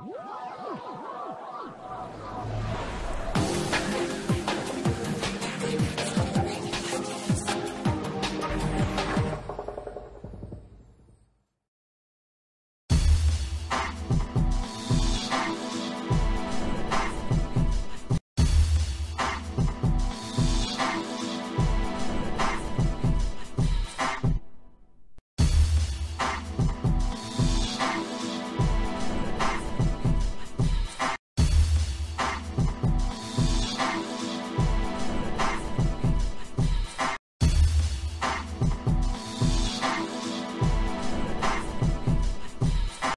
Oh,